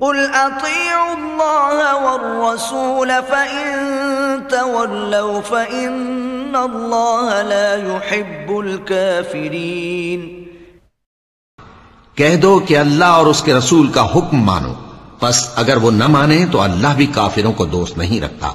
قل اطيعوا الله والرسول فان تولوا فان الله لا يحب الكافرين कह दो कि अल्लाह और उसके रसूल का हुक्म मानो बस अगर वो न माने तो अल्लाह भी काफिरों को दोस्त नहीं रखता